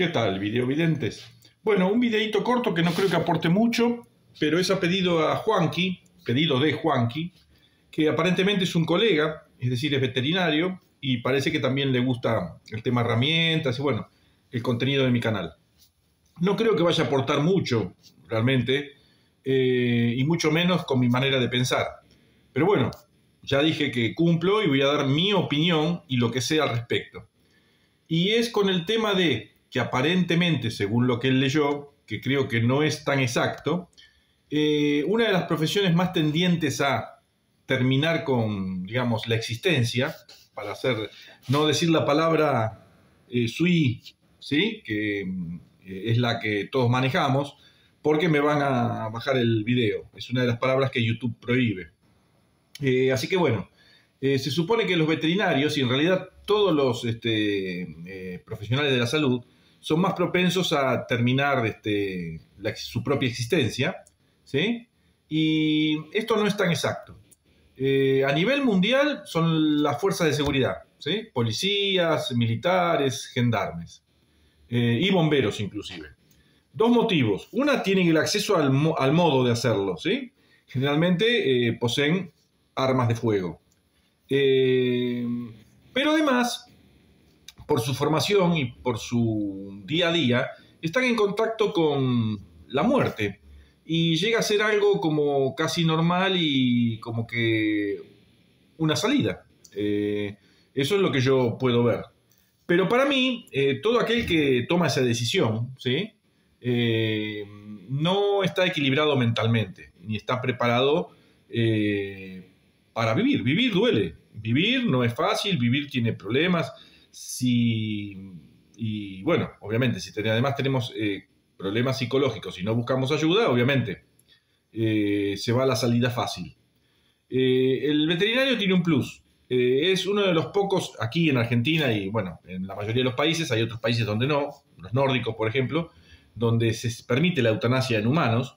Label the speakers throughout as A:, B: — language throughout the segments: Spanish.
A: ¿Qué tal, videovidentes? Bueno, un videito corto que no creo que aporte mucho, pero es a pedido a Juanqui, pedido de Juanqui, que aparentemente es un colega, es decir, es veterinario, y parece que también le gusta el tema herramientas y bueno, el contenido de mi canal. No creo que vaya a aportar mucho, realmente, eh, y mucho menos con mi manera de pensar. Pero bueno, ya dije que cumplo y voy a dar mi opinión y lo que sé al respecto. Y es con el tema de que aparentemente, según lo que él leyó, que creo que no es tan exacto, eh, una de las profesiones más tendientes a terminar con, digamos, la existencia, para hacer, no decir la palabra eh, sui, ¿sí? que eh, es la que todos manejamos, porque me van a bajar el video. Es una de las palabras que YouTube prohíbe. Eh, así que bueno, se supone que los veterinarios y en realidad todos los este, profesionales de la salud son más propensos a terminar este, su propia existencia, ¿sí? Y esto no es tan exacto. Eh, a nivel mundial son las fuerzas de seguridad, ¿sí? Policías, militares, gendarmes eh, y bomberos inclusive. Dos motivos. Una, tienen el acceso al, modo de hacerlo, ¿sí? Generalmente eh, poseen armas de fuego. pero además, por su formación y por su día a día, están en contacto con la muerte y llega a ser algo como casi normal y como que una salida. Eh, eso es lo que yo puedo ver. Pero para mí, eh, todo aquel que toma esa decisión, ¿sí? Eh, no está equilibrado mentalmente, ni está preparado para vivir. Vivir duele. Vivir no es fácil, vivir tiene problemas si, y bueno, obviamente, si además tenemos eh, problemas psicológicos y no buscamos ayuda, obviamente, eh, se va a la salida fácil. Eh, el veterinario tiene un plus. es uno de los pocos aquí en Argentina y bueno, en la mayoría de los países, hay otros países donde no, los nórdicos por ejemplo, donde se permite la eutanasia en humanos.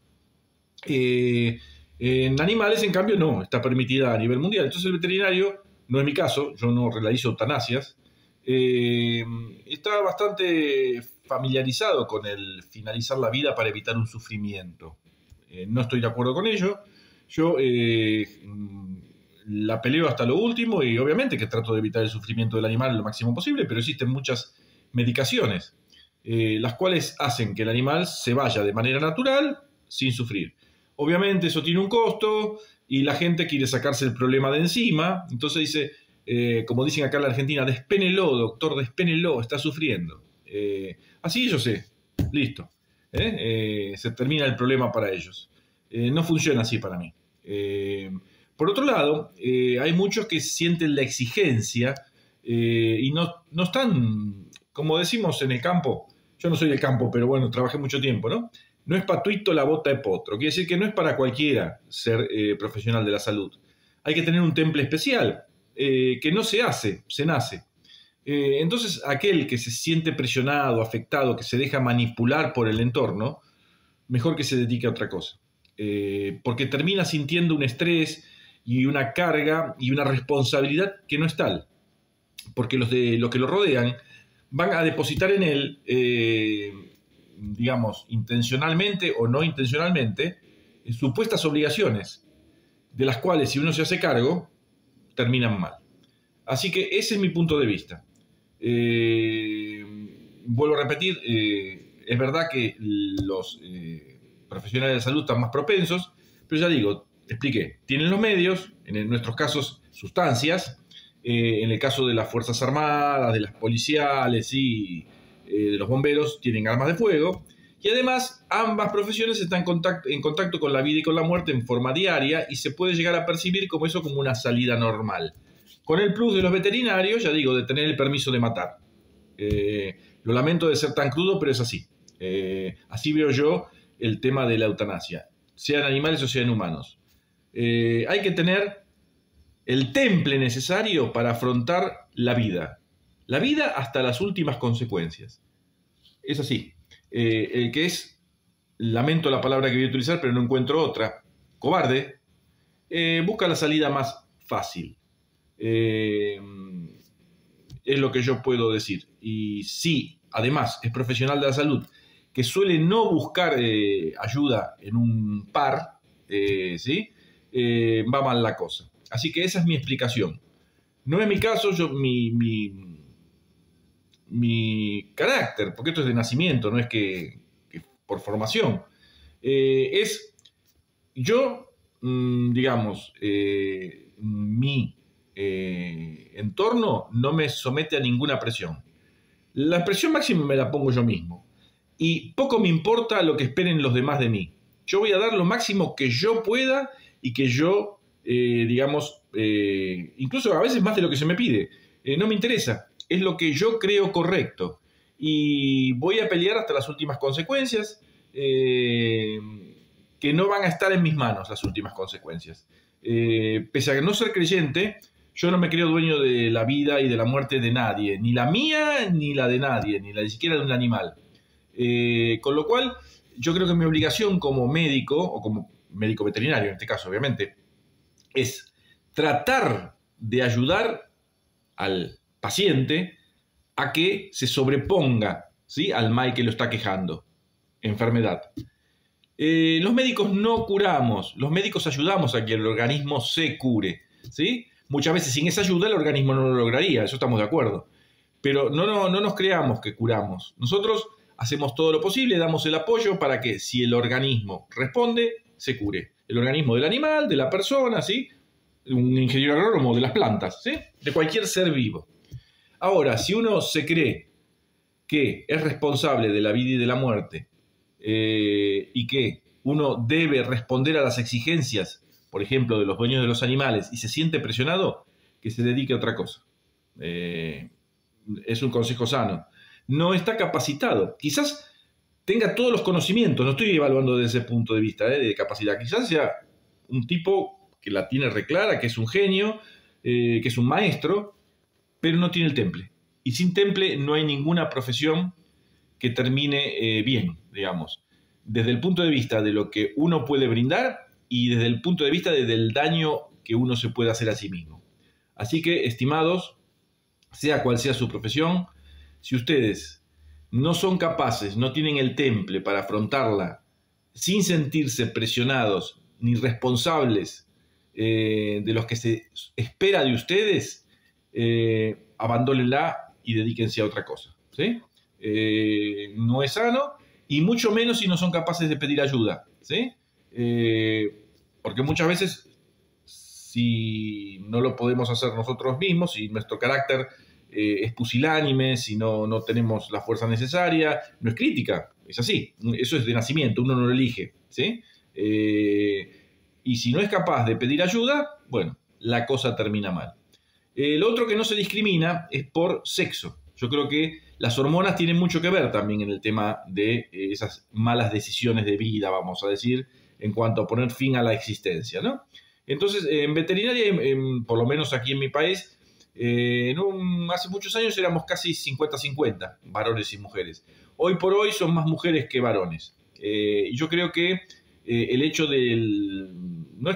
A: en animales, en cambio, no, está permitida a nivel mundial. Entonces el veterinario, no es mi caso, yo no realizo eutanasias, eh, está bastante familiarizado con el finalizar la vida para evitar un sufrimiento. Eh, no estoy de acuerdo con ello. Yo eh, mm, la peleo hasta lo último y obviamente que trato de evitar el sufrimiento del animal lo máximo posible, pero existen muchas medicaciones, las cuales hacen que el animal se vaya de manera natural sin sufrir. Obviamente eso tiene un costo y la gente quiere sacarse el problema de encima, entonces dice, eh, como dicen acá en la Argentina, despénelo, doctor, despénelo, está sufriendo. Eh, así yo sé, listo. ¿eh? se termina el problema para ellos. no funciona así para mí. por otro lado, hay muchos que sienten la exigencia y no, no están, como decimos en el campo, yo no soy del campo, pero bueno, trabajé mucho tiempo, ¿no? No es patuito la bota de potro. Quiere decir que no es para cualquiera ser profesional de la salud. Hay que tener un temple especial. Eh, que no se hace, se nace. Eh, entonces, aquel que se siente presionado, afectado, que se deja manipular por el entorno, mejor que se dedique a otra cosa. Eh, porque termina sintiendo un estrés y una carga y una responsabilidad que no es tal. Porque los, de, los que lo rodean van a depositar en él, digamos, intencionalmente o no intencionalmente, supuestas obligaciones, de las cuales si uno se hace cargo, terminan mal. Así que ese es mi punto de vista. Eh, vuelvo a repetir, eh, es verdad que los eh, profesionales de salud están más propensos, pero ya digo, expliqué, tienen los medios, en nuestros casos sustancias, en el caso de las Fuerzas Armadas, de las policiales y de los bomberos, tienen armas de fuego, y además, ambas profesiones están en contacto, con la vida y con la muerte en forma diaria y se puede llegar a percibir como eso como una salida normal. Con el plus de los veterinarios, ya digo, de tener el permiso de matar. Eh, lo lamento de ser tan crudo, pero es así. Eh, así veo yo el tema de la eutanasia, sean animales o sean humanos. Eh, hay que tener el temple necesario para afrontar la vida. La vida hasta las últimas consecuencias. Es así. Eh, el que es, lamento la palabra que voy a utilizar, pero no encuentro otra, cobarde, eh, busca la salida más fácil. Eh, es lo que yo puedo decir. Y sí, además, es profesional de la salud que suele no buscar eh, ayuda en un par, ¿sí? Va mal la cosa. Así que esa es mi explicación. No es mi caso, yo, mi, carácter, porque esto es de nacimiento, no es que, por formación. es yo, mm, digamos, mi entorno no me somete a ninguna presión. La presión máxima me la pongo yo mismo. Y poco me importa lo que esperen los demás de mí. Yo voy a dar lo máximo que yo pueda y que yo, eh, digamos, eh, incluso a veces más de lo que se me pide. Eh, no me interesa. Es lo que yo creo correcto. Y voy a pelear hasta las últimas consecuencias, que no van a estar en mis manos las últimas consecuencias. pese a no ser creyente, yo no me creo dueño de la vida y de la muerte de nadie, ni la mía ni la de nadie, ni la ni siquiera de un animal. Eh, con lo cual, yo creo que mi obligación como médico, o como médico veterinario en este caso, obviamente, es tratar de ayudar al paciente a que se sobreponga ¿sí? al mal que lo está quejando, enfermedad. Eh, los médicos no curamos, los médicos ayudamos a que el organismo se cure. ¿sí? Muchas veces sin esa ayuda el organismo no lo lograría, eso estamos de acuerdo. Pero no, no, no nos creamos que curamos. Nosotros hacemos todo lo posible, damos el apoyo para que si el organismo responde, se cure. El organismo del animal, de la persona, ¿sí? Un ingeniero agrónomo de las plantas, ¿sí? De cualquier ser vivo. Ahora, si uno se cree que es responsable de la vida y de la muerte eh, y que uno debe responder a las exigencias por ejemplo, de los dueños de los animales y se siente presionado, que se dedique a otra cosa. Eh, es un consejo sano. No está capacitado. Quizás tenga todos los conocimientos, no estoy evaluando desde ese punto de vista eh, de capacidad. Quizás sea un tipo que la tiene reclara, que es un genio, que es un maestro, pero no tiene el temple. Y sin temple no hay ninguna profesión que termine bien, digamos. Desde el punto de vista de lo que uno puede brindar y desde el punto de vista del daño que uno se puede hacer a sí mismo. Así que, estimados, sea cual sea su profesión, si ustedes no son capaces, no tienen el temple para afrontarla sin sentirse presionados ni responsables eh, de los que se espera de ustedes, eh, abandónenla y dedíquense a otra cosa. ¿sí? Eh, no es sano y mucho menos si no son capaces de pedir ayuda. ¿sí? Porque muchas veces, si no lo podemos hacer nosotros mismos, si nuestro carácter eh, es pusilánime, si no, no tenemos la fuerza necesaria, no es crítica, es así, eso es de nacimiento, uno no lo elige, ¿sí? Eh, y si no es capaz de pedir ayuda, bueno, la cosa termina mal. El otro que no se discrimina es por sexo. Yo creo que las hormonas tienen mucho que ver también en el tema de eh, esas malas decisiones de vida, vamos a decir, en cuanto a poner fin a la existencia, ¿no? Entonces, en veterinaria, por lo menos aquí en mi país, eh, hace muchos años éramos casi 50-50, varones y mujeres. Hoy por hoy son más mujeres que varones. Eh, y yo creo que eh, el hecho del... No,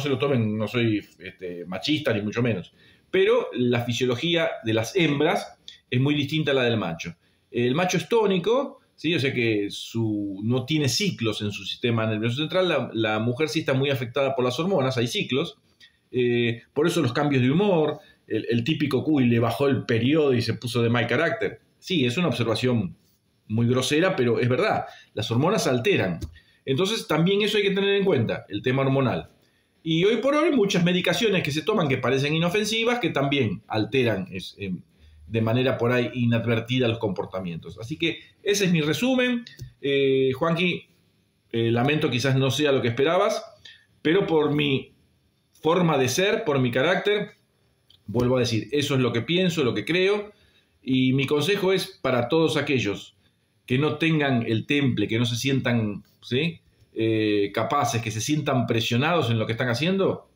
A: se lo tomen, no soy este, machista ni mucho menos, pero la fisiología de las hembras es muy distinta a la del macho. El macho es tónico, ¿sí? O sea que su, no tiene ciclos en su sistema nervioso central. La, mujer sí está muy afectada por las hormonas, hay ciclos. Eh, por eso los cambios de humor, el, típico cuy le bajó el periodo y se puso de mal carácter. Sí, es una observación muy grosera, pero es verdad, las hormonas alteran. Entonces también eso hay que tener en cuenta, el tema hormonal. Y hoy por hoy muchas medicaciones que se toman que parecen inofensivas que también alteran eh, de manera por ahí inadvertida los comportamientos. Así que ese es mi resumen. Eh, Juanqui, eh, lamento quizás no sea lo que esperabas, pero por mi forma de ser, por mi carácter, vuelvo a decir, eso es lo que pienso, lo que creo, y mi consejo es para todos aquellos que no tengan el temple, que no se sientan ¿sí? Eh, capaces, que se sientan presionados en lo que están haciendo,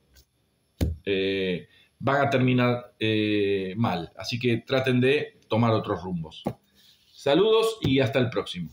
A: van a terminar eh, mal. Así que traten de tomar otros rumbos. Saludos y hasta el próximo.